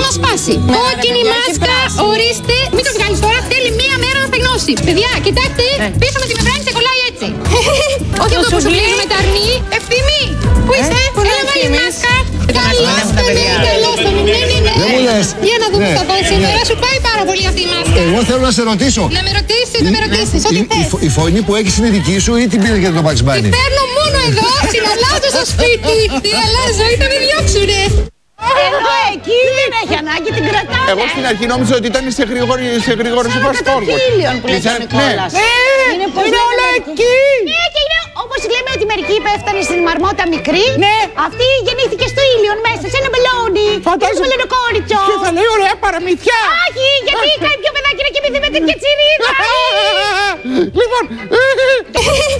θα γίνει πάρα πολύ μαλακιά και θα μα σπάσει. Κόκκινη παιδιά, μάσκα, έχει πράσινη. ορίστε. Μην το βγάλεις τώρα, θέλει μία μέρα να στεγνώσει. Παιδιά, κοιτάξτε, πίσω με τη μεμβράνη σε κολλάει έτσι. Όχι αυτό που σου σουβλί. με τα αρνί. Ευθύμη, πού είστε, πού είναι έλα ο βάλει Ευθύμης; μάσκα. Ε, τα Καλώς μάτια μου τα τα παιδιά. ναι, καλώς τα ναι, ναι, ναι. Δεν μου λες. Για να δούμε Ναι. τι θα πάει σήμερα. Σου πάει πάρα πολύ αυτή η μάσκα. Εγώ θέλω να σε ρωτήσω. Να με ρωτήσεις, να με ρωτήσεις, ό,τι Η, η, θες. φω- η φωνή που έχεις είναι δική σου ή την πήρες για το Bugs Bunny; Παίρνω μόνο εδώ, την αλλάζω στο σπίτι. Τι αλλάζω, ή θα με διώξουνε. Ενώ εκεί δεν έχει ανάγκη, την κρατάνε. Εγώ στην αρχή νόμιζα ότι ήταν σε γρήγορη σε γρήγορο Σαν fast forward. καταφύλιον που λέει ο Ήταν- Νικόλας. ναι. Είναι πώς είναι λένε όλα μερικοί. εκεί. Ναι, και είναι όπως λέμε ότι μερικοί πέφτανε στην μαρμότα μικρή. Ναι. Αυτή γεννήθηκε στο ήλιον μέσα σε ένα μπελόνι. Φαντάζομαι. Και ένα κόριτσο. Και θα λέει ωραία παραμυθιά. Όχι, γιατί κάποιο παιδάκι να κοιμηθεί με τέτοια τσιρίδα. Λοιπόν,